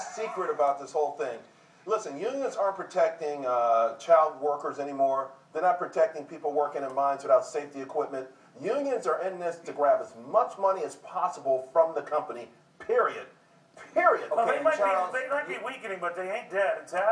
secret about this whole thing. Listen, unions aren't protecting uh, child workers anymore. They're not protecting people working in mines without safety equipment. Unions are in this to grab as much money as possible from the company. Period. Period. Well, okay, they might Charles? be they might be weakening, but they ain't dead. It's out